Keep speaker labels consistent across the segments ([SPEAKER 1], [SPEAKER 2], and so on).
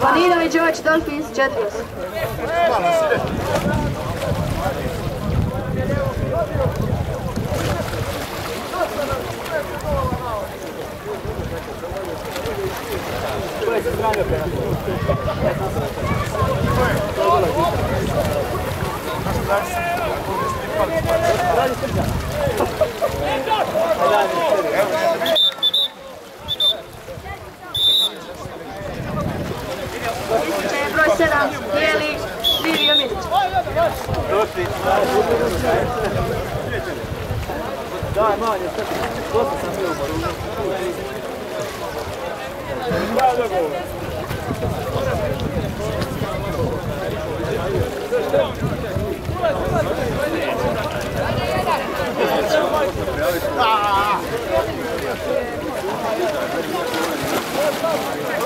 [SPEAKER 1] Vanina i George Dolphins 4. Hvala será ele seriamente.
[SPEAKER 2] Daj, manje, dosta sam bio u Ja dogovor.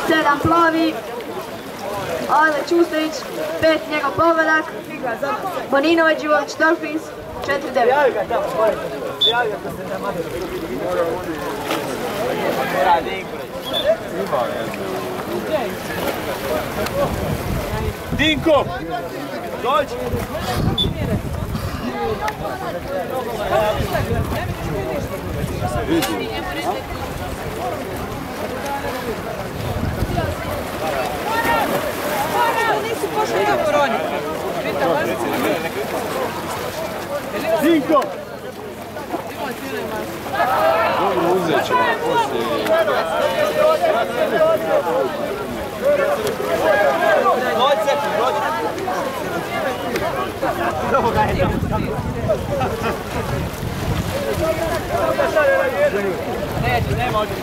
[SPEAKER 1] Sedam plovi, Ale Čustević, pet njegov povedak, Boninović Živović Dolphins 4-9.
[SPEAKER 2] Javi ga tamo, gore. Javi ga kad se ne made. Dinko! Dođi! Dinko! Dođi se, dođi. Dobro ga je Neće, nema ovdje.